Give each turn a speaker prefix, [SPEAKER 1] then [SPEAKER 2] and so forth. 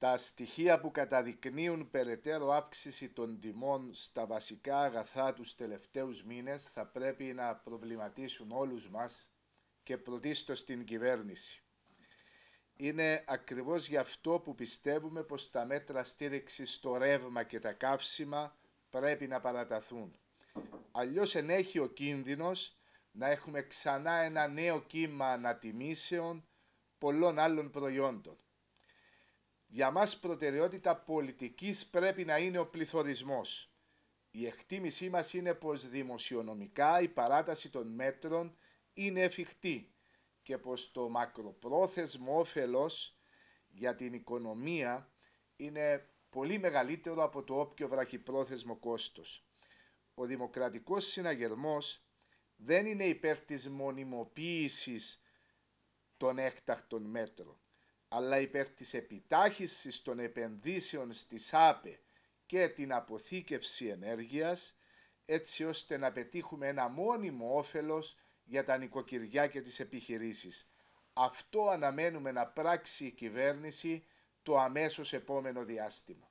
[SPEAKER 1] Τα στοιχεία που καταδεικνύουν περαιτέρω αύξηση των τιμών στα βασικά αγαθά τους τελευταίους μήνες θα πρέπει να προβληματίσουν όλους μας και πρωτίστως την κυβέρνηση. Είναι ακριβώς γι' αυτό που πιστεύουμε πως τα μέτρα στήριξης στο ρεύμα και τα καύσιμα πρέπει να παραταθούν. Αλλιώς ενέχει ο κίνδυνος να έχουμε ξανά ένα νέο κύμα ανατιμήσεων πολλών άλλων προϊόντων. Για μας προτεραιότητα πολιτικής πρέπει να είναι ο πληθωρισμός. Η εκτίμησή μας είναι πως δημοσιονομικά η παράταση των μέτρων είναι εφικτή και πως το μακροπρόθεσμο όφελος για την οικονομία είναι πολύ μεγαλύτερο από το όποιο βραχυπρόθεσμο κόστος. Ο δημοκρατικός συναγερμός δεν είναι υπέρ της μονιμοποίησης των έκτακτων μέτρων, αλλά υπέρ της επιτάχυσης των επενδύσεων στη ΣΑΠΕ και την αποθήκευση ενέργειας, έτσι ώστε να πετύχουμε ένα μόνιμο όφελος για τα νοικοκυριά και τις επιχειρήσεις. Αυτό αναμένουμε να πράξει η κυβέρνηση το αμέσως επόμενο διάστημα.